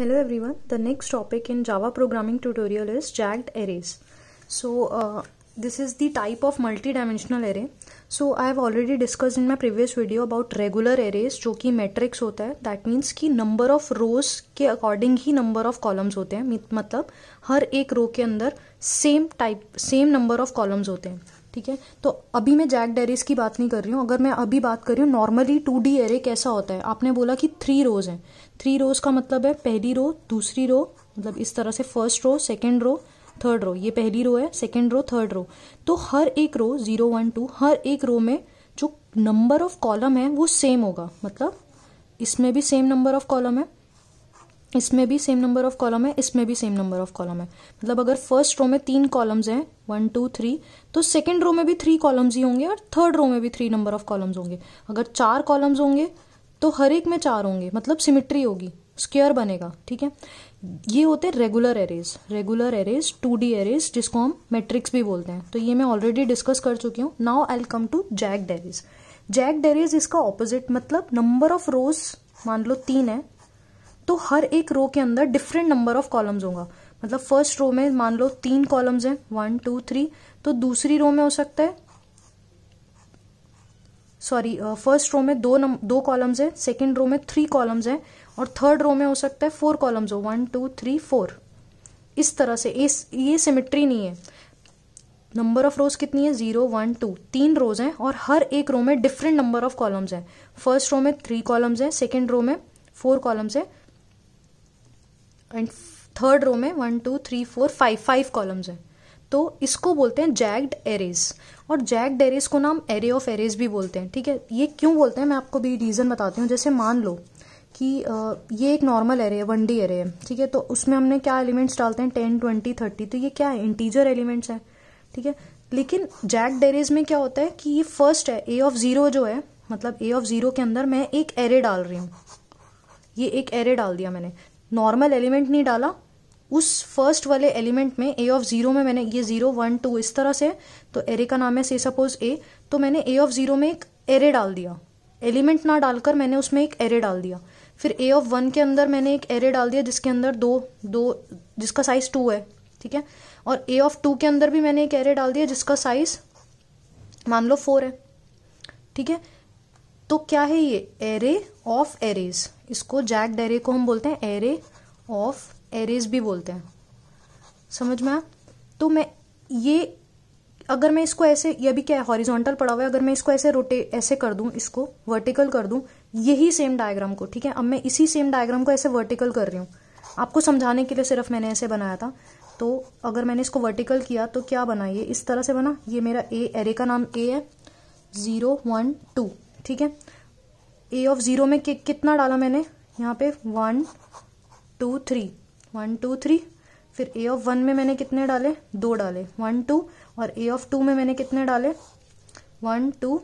Hello everyone, the next topic in Java programming tutorial is jagged arrays. So uh, this is the type of multi-dimensional array. So I have already discussed in my previous video about regular arrays जो कि matrix होता है that means कि number of rows के according he number of columns होते हैं मतलब हर एक row के अंदर same type same number of columns होते हैं ठीक है? तो अभी मैं जैक डेरीज की बात नहीं कर रही हूँ। अगर मैं अभी बात कर रही हूँ नॉर्मली टू डी एरे कैसा होता है? आपने बोला कि थ्री रोज हैं। थ्री रोज का मतलब है पहली रो दूसरी रो मतलब इस तरह से first row second row third row ये पहली रो है सेकेंड रो थर्ड रो तो हर एक रो ज़ीरो वन टू हर एक रो में जो नंबर ऑफ़ कॉलम है, वो सेम होगा। मतलब इसमें भी सेम नंबर ऑफ़ कॉलम है। इसमें भी सेम नंबर ऑफ़ कॉलम है, इसमें भी सेम नंबर ऑफ़ कॉलम है। मतलब अगर फ़र्स्ट रो में तीन कॉलम्स हैं वन टू थ्री तो सेकेंड रो में भी थ्री कॉलम्स ही होंगे और थर्ड रो में भी थ्री नंबर ऑफ़ कॉलम्स होंगे। अगर चार कॉलम्स होंगे तो हर एक में चार होंगे मतलब सिमिट्री होगी स्क्वेयर बनेगा, ठीक है? ये होते हैं regular arrays regular arrays two D arrays जिसको हम मैट्रिक्स भी बोलते हैं। तो ये मैं ऑलरेडी डिस्कस कर चुकी हूँ। Now I come to jagged arrays jagged arrays इसका ऑपोजिट मतलब नंबर ऑफ़ रोज मान लो तीन है तो हर एक रो के अंदर डिफरेंट नंबर ऑफ़ कॉलम्स होगा। मतलब फ़र्स्ट रो में मान लो तीन कॉलम्स हैं। वन टू थ्री तो दूसरी रो में हो सकता है। सॉरी फ़र्स्ट रो में दो नम दो कॉलम्स है। सेकेंड रो में थ्री कॉलम्स हैं। और थर्ड रो में हो सकता है फोर कॉलम्स हो। वन टू थ्री फोर इस तरह से इस, ये सिमिट्री नहीं है। नंबर ऑफ़ रोज कितनी है? ज़ीरो वन टू तीन रोज हैं और हर एक रो में डिफरेंट नंबर ऑफ़ कॉलम्स हैं। फ़र्स्ट रो में थ्री कॉलम्स हैं। सेकेंड रो में फोर कॉलम्स हैं। एंड थर्ड रो में one two three four five five columns हैं। तो इसको बोलते हैं जैग्ड एरेज और जैग्ड एरेज को नाम एरे ऑफ़ एरेज भी बोलते हैं, ठीक है? ये क्यों बोलते हैं? मैं आपको भी रीजन बताती हूँ। जैसे मान लो कि ये एक नॉर्मल एरे है वन डी एरे है, ठीक है? तो उसमें हमने क्या एलिमेंट्स डालते हैं? टेन ट्वेंटी थर्टी तो ये क्या है? इंटीजर एलिमेंट्स है, ठीक है? लेकिन जैक डेरेज में क्या होता है कि ये फ़र्स्ट है ए ऑफ़ ज़ीरो जो है मतलब ए ऑफ़ ज़ीरो के अंदर मैं एक एरे डाल रही हूँ। ये एक एरे डाल दिया मैंने। नॉर्मल एलिमेंट नहीं डाला, उस फ़र्स्ट वाले एलिमेंट में ए ऑफ़ ज़ीरो में मैंने ये ज़ीरो वन टू इस तरह से तो एरे का नाम है से सपोज़ ए तो मैंने ए ऑफ़ ज़ीरो में एक एरे डाल दिया। एलिमेंट ना डालकर मैंने उसमें एक एरे डाल दिया। फिर ए ऑफ़ वन के अंदर मैंने एक एरे डाल दिया, जिसके अंदर दो दो, जिसका साइज़ टू है, ठीक है? और ए ऑफ़ टू के अंदर भी मैंने एक एरे डाल दिया, जिसका साइज़ मान लो फोर है, ठीक है? तो क्या है ये? एरे ऑफ़ एरेज इसको जैक डेरे को हम बोलते हैं एरे ऑफ़ एरेज भी बोलते हैं। समझ में तो मैं ये, अगर मैं इसको ऐसे, ये भी क्या है? हॉरिजॉन्टल पड़ा हुआ है। अगर मैं इसको ऐसे रोटे ऐसे कर दूँ, इसको वर्टिकल कर दूँ, यही सेम डायग्राम को, ठीक है? अब मैं इसी सेम डायग्राम को ऐसे वर्टिकल कर रही हूँ। आपको समझाने के लिए सिर्फ़ मैंने ऐसे बनाया था। तो अगर मैंने इसको वर्टिकल किया तो क्या बना ये? इस तरह से बना। ये मेरा ए एरे का नाम ए है। ज़ीरो वन टू ठीक है? ए ऑफ़ ज़ीरो में कि, कितना डाला मैंने? यहाँ पे one two three one two three फिर ए ऑफ़ वन में मैंने कितने डाले? दो डाले. वन टू और ए ऑफ़ टू में मैंने कितने डाले? One two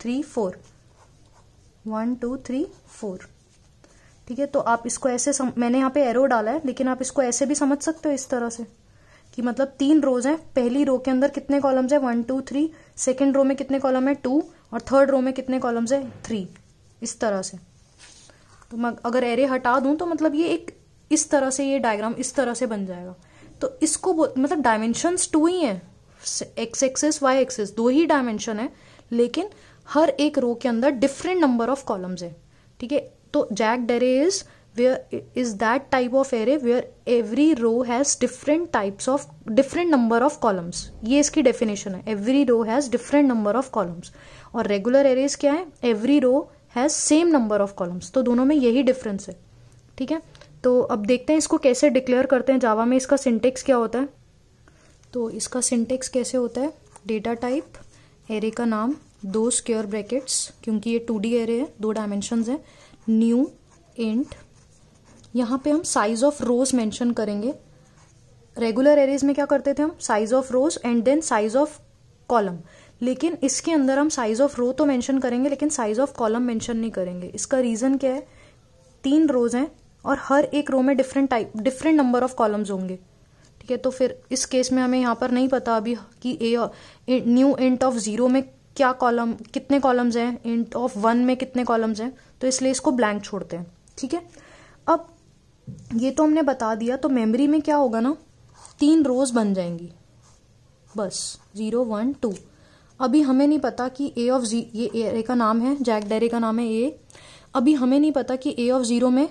three four one two three four ठीक है? तो आप इसको ऐसे सम, मैंने यहाँ पे एरो डाला है लेकिन आप इसको ऐसे भी समझ सकते हो इस तरह से कि मतलब तीन रोज हैं। पहली रो के अंदर कितने कॉलम्स है? One two three second row में कितने कॉलम है? टू और थर्ड रो में कितने कॉलम्स है? थ्री इस तरह से। तो मैं अगर एरे हटा दूँ तो मतलब ये एक इस तरह से ये डायग्राम इस तरह से बन जाएगा। तो इसको मतलब डायमेंशंस टू ही हैं। एक्स एक्सेस वाई एक्सेस दो ही डायमेंशन है, लेकिन हर एक रो के अंदर डिफरेंट नंबर ऑफ़ कॉलम्स है। ठीक है? तो jagged array is where is that type of array where every row has different types of different number of columns ये इसकी डेफिनेशन है। Every row has different number of columns और regular arrays क्या है? Every row has same number of columns तो दोनों में यही डिफरेंस है। ठीक है? तो अब देखते हैं इसको कैसे डिक्लेयर करते हैं। जावा में इसका सिंटेक्स क्या होता है? तो इसका सिंटेक्स कैसे होता है? डेटा टाइप एरे का नाम, दो स्क्योर ब्रैकेट्स क्योंकि ये टू डी एरे है, दो डायमेंशन है। न्यू इंट यहाँ पे हम साइज़ ऑफ़ रोज मेंशन करेंगे। रेगुलर एरेज में क्या करते थे हम? Size of rows and then size of column लेकिन इसके अंदर हम साइज़ ऑफ़ रो तो मेंशन करेंगे, लेकिन साइज़ ऑफ़ कॉलम मेंशन नहीं करेंगे। इसका रीजन क्या है? तीन रोज हैं और हर एक रो में different type different number of columns होंगे। ठीक है तो फिर इस केस में हमें यहाँ पर नहीं पता अभी कि a new int of zero में क्या कॉलम कितने कॉलम्स हैं? इंट ऑफ़ वन में कितने कॉलम्स हैं? तो इसलिए इसको ब्लैंक छोड़ते हैं। ठीक है? अब ये तो हमने बता दिया तो मेमोरी में क्या होगा ना? तीन रोज बन जाएँगी। बस ज़ीरो वन टू अभी हमें नहीं पता कि ए ऑफ़ जी ये ए का नाम है जैक डेरे का नाम है ए अभी हमें नहीं पता कि ए ऑफ़ ज़ीरो में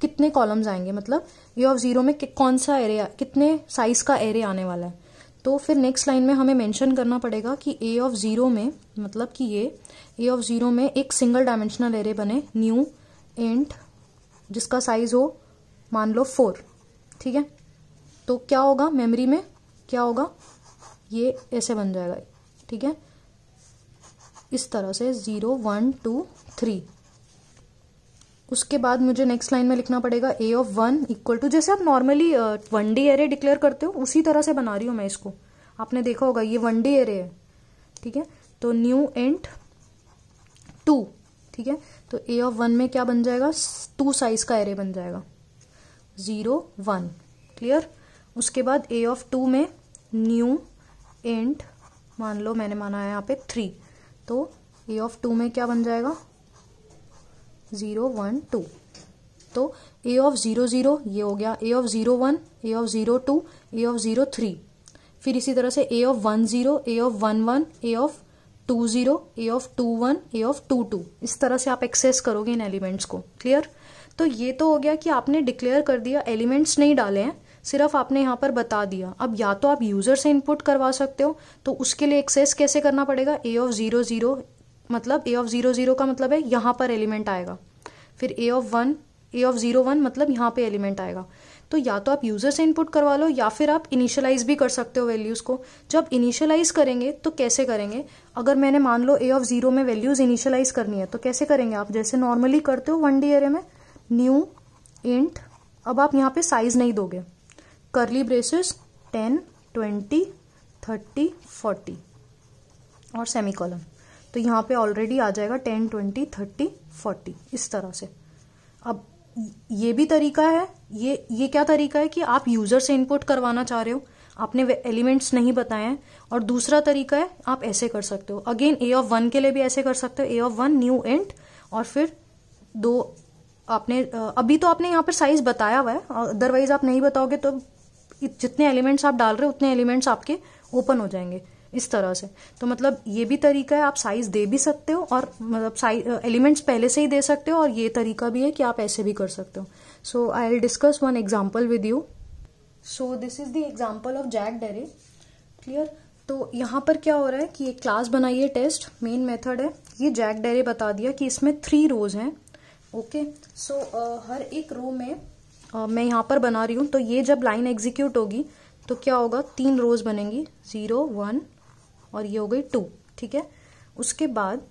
कितने कॉलम्स आएँगे मतलब ए ऑफ़ ज़ीरो में कौन सा एरे कितने साइज़ का एरे आने वाला है। तो फिर नेक्स्ट लाइन में हमें मेंशन करना पड़ेगा कि ए ऑफ़ ज़ीरो में मतलब कि ये ए ऑफ़ ज़ीरो में एक सिंगल डायमेंशनल एरे बने न्यू एंड जिसका साइज़ हो मान लो फोर, ठीक है? तो क्या होगा मेमोरी में? क्या होगा? ये ऐसे बन जाएगा, ठीक है? इस तरह से ज़ीरो, वन, टू, थ्री। उसके बाद मुझे नेक्स्ट लाइन में लिखना पड़ेगा A of one equal to जैसे आप normally one D array declare करते हो, उसी तरह से बना रही हूँ मैं इसको। आपने देखा होगा, ये वन डी एरे है, ठीक है? तो न्यू एंड टू ठीक है? तो ए ऑफ़ वन में क्या बन जाएगा? टू साइज़ का एरे बन जाएगा। ज़ीरो वन क्लियर उसके बाद ए ऑफ़ टू में न्यू एंड मान लो मैंने माना है यहाँ पे थ्री तो ए ऑफ़ टू में क्या बन जाएगा ज़ीरो वन टू तो ए ऑफ़ ज़ीरो ज़ीरो ये हो गया A of zero one A of zero two A of zero three फिर इसी तरह से A of one zero A of one one A of two zero A of two one A of two two इस तरह से आप access करोगे इन elements को क्लियर तो ये तो हो गया कि आपने डिक्लेयर कर दिया एलिमेंट्स नहीं डाले हैं, सिर्फ़ आपने यहाँ पर बता दिया। अब या तो आप यूज़र से इनपुट करवा सकते हो तो उसके लिए एक्सेस कैसे करना पड़ेगा? ए ऑफ़ ज़ीरो ज़ीरो मतलब ए ऑफ़ ज़ीरो ज़ीरो का मतलब है यहाँ पर एलिमेंट आएगा। फिर A of one A of zero one मतलब यहाँ पे एलिमेंट आएगा। तो या तो आप यूज़र से इनपुट करवा लो, या फिर आप इनिशियलाइज भी कर सकते हो वैल्यूज़ को। जब इनिशियलाइज करेंगे तो कैसे करेंगे? अगर मैंने मान लो ए ऑफ़ ज़ीरो में वैल्यूज़ इनिशियलाइज करनी है तो कैसे करेंगे आप? जैसे नॉर्मली करते हो वन डी एरे में न्यू इंट अब आप यहाँ पे साइज़ नहीं दोगे। Curly braces ten twenty thirty forty और सेमी कॉलम तो यहाँ पे ऑलरेडी आ जाएगा टेन ट्वेंटी थर्टी फोर्टी इस तरह से। अब ये भी तरीका है, ये ये क्या तरीका है कि आप यूज़र से इनपुट करवाना चाह रहे हो, आपने एलिमेंट्स नहीं बताए हैं और दूसरा तरीका है, आप ऐसे कर सकते हो। अगेन ए ऑफ़ वन के लिए भी ऐसे कर सकते हो A of one new and और फिर दो आपने अभी तो आपने यहाँ पर साइज़ बताया हुआ है। अदरवाइज़ आप नहीं बताओगे तो जितने एलिमेंट्स आप डाल रहे हो, उतने एलिमेंट्स आपके ओपन हो जाएँगे इस तरह से। तो मतलब ये भी तरीका है, आप साइज़ दे भी सकते हो और मतलब साइज़ एलिमेंट्स पहले से ही दे सकते हो और ये तरीका भी है कि आप ऐसे भी कर सकते हो। So I will discuss one example with you so this is the example of jagged array clear तो यहाँ पर क्या हो रहा है कि एक क्लास बनाइए टेस्ट मेन मेथड है। ये जैक डेरे बता दिया कि इसमें थ्री रोज हैं। ओके सो हर एक रो में uh, मैं यहाँ पर बना रही हूँ तो ये जब लाइन एग्जीक्यूट होगी तो क्या होगा? तीन रोज बनेंगी। ज़ीरो वन और ये हो गई टू ठीक है? उसके बाद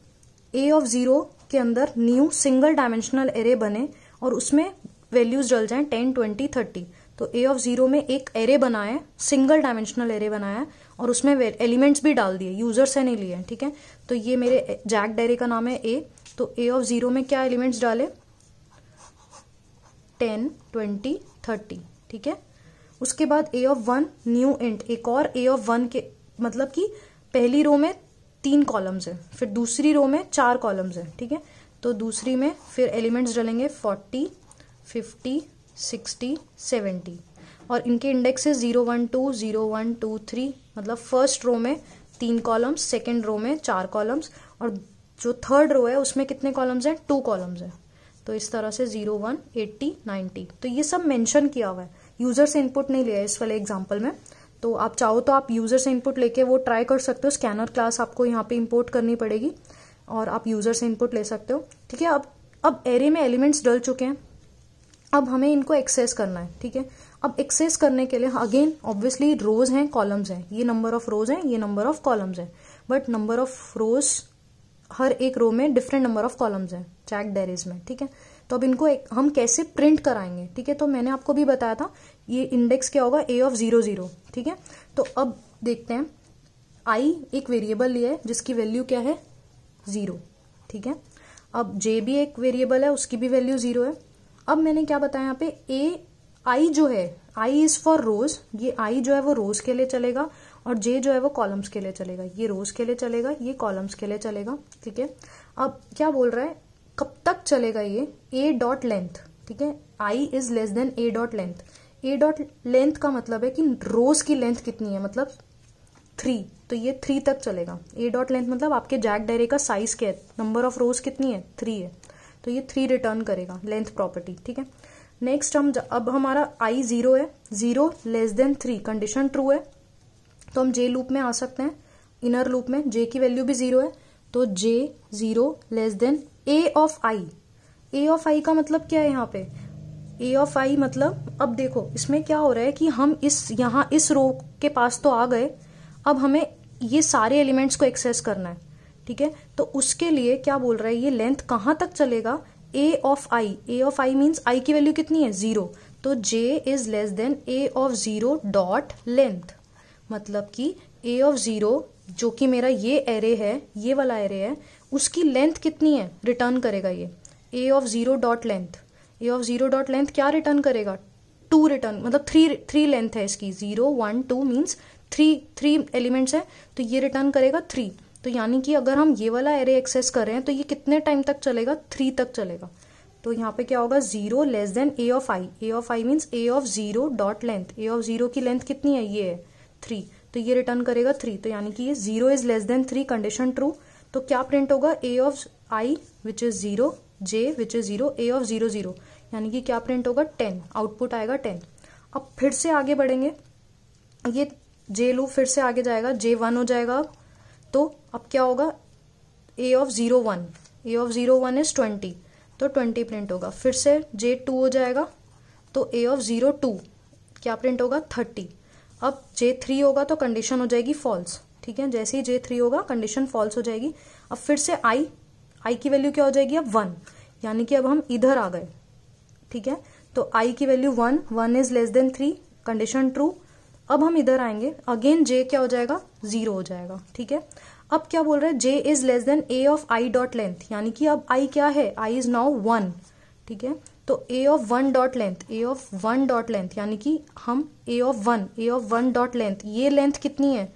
ए ऑफ़ ज़ीरो के अंदर न्यू सिंगल डायमेंशनल एरे बने और उसमें वैल्यूज़ डल जाए टेन ट्वेंटी थर्टी तो ए ऑफ़ ज़ीरो में एक एरे बनाया सिंगल डायमेंशनल एरे बनाया और उसमें एलिमेंट्स भी डाल दिए यूज़र से नहीं लिए ठीक है? तो ये मेरे जैक डेरे का नाम है ए तो ए ऑफ़ ज़ीरो में क्या एलिमेंट्स डाले? टेन ट्वेंटी थर्टी ठीक है? उसके बाद A of one new int एक और ए ऑफ़ वन के मतलब कि पहली रो में तीन कॉलम्स है, फिर दूसरी रो में चार कॉलम्स है, ठीक है? तो दूसरी में फिर एलिमेंट्स डलेंगे फोर्टी फिफ्टी सिक्सटी सेवेंटी और इनके indexes zero one two zero one two three मतलब फ़र्स्ट रो में तीन कॉलम्स सेकेंड रो में चार कॉलम्स और जो थर्ड रो है, उसमें कितने कॉलम्स हैं? टू कॉलम्स हैं। तो इस तरह से ज़ीरो वन एट्टी नाइन्टी तो ये सब मेंशन किया हुआ है। यूज़र से इनपुट नहीं लिया है इस वाले एग्ज़ाम्पल में। तो आप चाहो तो आप यूज़र से इनपुट लेके वो ट्राई कर सकते हो। स्कैनर क्लास आपको यहाँ पे इंपोर्ट करनी पड़ेगी और आप यूज़र से इनपुट ले सकते हो। ठीक है, अब अब एरे में एलिमेंट्स डल चुके हैं। अब हमें इनको एक्सेस करना है। ठीक है, अब एक्सेस करने के लिए अगेन ऑब्वियसली रोज हैं कॉलम्स हैं। ये नंबर ऑफ़ रोज हैं, ये नंबर ऑफ़ कॉलम्स हैं। बट नंबर ऑफ़ रोज हर एक रो में डिफरेंट नंबर ऑफ़ कॉलम्स हैं चैक डेरीज में ठीक है? तो अब इनको एक, हम कैसे प्रिंट कराएँगे ठीक है? तो मैंने आपको भी बताया था ये इंडेक्स क्या होगा? ए ऑफ़ ज़ीरो ज़ीरो ठीक है? तो अब देखते हैं आई एक वेरिएबल लिया है जिसकी वैल्यू क्या है? ज़ीरो ठीक है? अब जे भी एक वेरिएबल है उसकी भी वैल्यू ज़ीरो है। अब मैंने क्या बताया यहाँ पे? ए आई जो है आई इज़ फॉर रोज ये आई जो है वो रोज के लिए चलेगा। और जे जो है वो कॉलम्स के लिए चलेगा, ये रोज के लिए चलेगा, ये कॉलम्स के लिए चलेगा, ठीक है? अब क्या बोल रहा है? कब तक चलेगा ये? ए डॉट लेंथ ठीक है? I is less than A dot length A dot length का मतलब है कि रोज की लेंथ कितनी है? मतलब थ्री तो ये थ्री तक चलेगा। ए डॉट लेंथ मतलब आपके जैक डायरे का साइज़ क्या है नंबर ऑफ़ रोज कितनी है? थ्री है। तो ये थ्री रिटर्न करेगा लेंथ प्रॉपर्टी ठीक है? नेक्स्ट हम अब हमारा आई ज़ीरो है। Zero less than three condition true है। तो हम जे लूप में आ सकते हैं इनर लूप में जे की वैल्यू भी ज़ीरो है तो J zero less than A of I A of I का मतलब क्या है यहाँ पे? ए ऑफ़ आई मतलब अब देखो, इसमें क्या हो रहा है कि हम इस, यहाँ इस रो के पास तो आ गए, अब हमें ये सारे एलिमेंट्स को एक्सेस करना है, ठीक है? तो उसके लिए क्या बोल रहा है, ये लेंथ कहाँ तक चलेगा? A of I A of I means I की वैल्यू कितनी है? ज़ीरो तो J is less than A of zero dot length मतलब कि ए ऑफ़ ज़ीरो जो कि मेरा ये एरे है, ये वाला एरे है, उसकी लेंथ कितनी है? रिटर्न करेगा ये। A of zero dot length A of zero dot length क्या रिटर्न करेगा? टू रिटर्न मतलब थ्री थ्री लेंथ है इसकी। Zero one two means three three elements है तो ये रिटर्न करेगा थ्री तो यानी कि अगर हम ये वाला एरे एक्सेस कर रहे हैं तो ये कितने टाइम तक चलेगा? थ्री तक चलेगा। तो यहाँ पे क्या होगा? Zero less than A of I A of I means A of zero dot length A of zero की लेंथ कितनी है? ये है। थ्री तो ये रिटर्न करेगा थ्री तो यानी कि ये zero is less than three condition true तो क्या प्रिंट होगा? A of I which is zero J which is zero A of zero zero यानी कि क्या प्रिंट होगा? टेन आउटपुट आएगा टेन अब फिर से आगे बढ़ेंगे। ये जे लू फिर से आगे जाएगा। जे वन हो जाएगा। तो अब क्या होगा? A of zero one A of zero one is twenty तो ट्वेंटी प्रिंट होगा। फिर से जे टू हो जाएगा। तो ए ऑफ़ ज़ीरो टू क्या प्रिंट होगा? थर्टी अब जे थ्री होगा तो कंडीशन हो जाएगी फॉल्स ठीक है? जैसे ही जे थ्री होगा कंडीशन फॉल्स हो जाएगी। अब फिर से आई आई की वैल्यू क्या हो जाएगी? अब वन यानी कि अब हम इधर आ गए। ठीक है? तो आई की value one one is less than three condition true अब हम इधर आएँगे। अगेन जे क्या हो जाएगा? ज़ीरो हो जाएगा। ठीक है? अब क्या बोल रहे हैं? J is less than A of I dot length यानी कि अब आई क्या है? आई इज़ नाउ वन ठीक है? तो A of one dot length A of one dot length यानी कि हम A of one A of one dot length ये लेंथ कितनी है?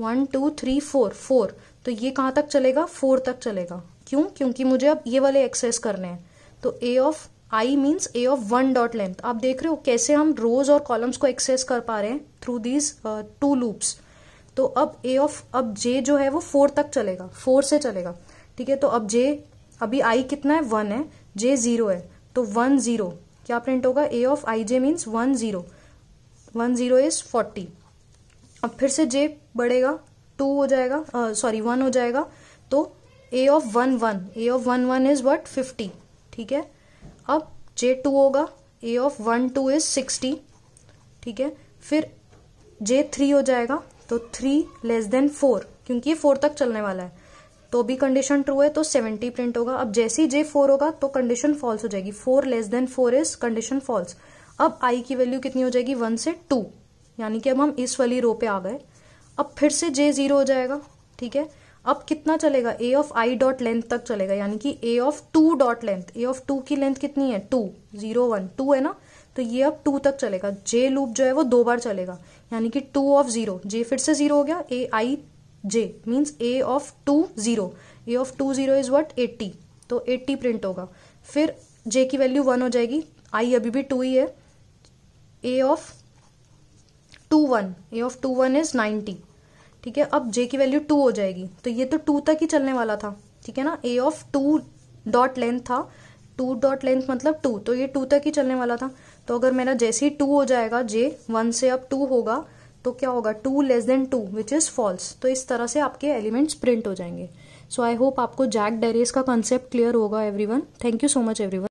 One two three four four तो ये कहाँ तक चलेगा? फोर तक चलेगा। क्यों? क्योंकि मुझे अब ये वाले एक्सेस करने हैं। तो A of I means A of one dot length आप देख रहे हो कैसे हम रोज और कॉलम्स को एक्सेस कर पा रहे हैं थ्रू दीज टू लूप्स तो अब ए ऑफ़ अब जे जो है वो फोर तक चलेगा। फोर से चलेगा। ठीक है? तो अब जे अभी आई कितना है? वन है। जे ज़ीरो है। तो वन ज़ीरो क्या प्रिंट होगा? A of I J means one zero. One zero is forty अब फिर से जे बढ़ेगा टू हो जाएगा सॉरी uh, वन हो जाएगा। तो A of one one A of one one is what fifty ठीक है? अब जे टू होगा। A of one two is sixty ठीक है? फिर जे थ्री हो जाएगा। तो थ्री लेस देन फोर क्योंकि ये फोर तक चलने वाला है। तो भी कंडीशन ट्रू है तो सेवेंटी प्रिंट होगा। अब जैसे ही जे फोर होगा तो कंडीशन फॉल्स हो जाएगी। Four less than four is condition false अब आई की वैल्यू कितनी हो जाएगी? वन से टू यानी कि अब हम इस वाली रो पे आ गए। अब फिर से जे ज़ीरो हो जाएगा, ठीक है? अब कितना चलेगा? A of I dot length तक चलेगा। यानी कि A of two dot length A of two की लेंथ कितनी है? टू ज़ीरो वन टू है ना? तो ये अब टू तक चलेगा। जे लूप जो है, वो दो बार चलेगा। यानी कि टू ऑफ़ ज़ीरो जे फिर से ज़ीरो हो गया। A I J means A of two zero A of two zero is what eighty तो एट्टी प्रिंट होगा। फिर जे की वैल्यू वन हो जाएगी। आई अभी भी टू ही है। A of two one A of two one is ninety ठीक है? अब जे की वैल्यू टू हो जाएगी। तो ये तो टू तक ही चलने वाला था। ठीक है ना? A of two dot length था। टू डॉट लेंथ मतलब टू तो ये टू तक ही चलने वाला था। तो अगर मेरा जैसे ही टू हो जाएगा जे वन से अब टू होगा। तो क्या होगा? Two less than two which is false तो इस तरह से आपके एलिमेंट्स प्रिंट हो जाएँगे। सो आई होप आपको जैक डेरेस का कंसेप्ट क्लियर होगा everyone thank you so much everyone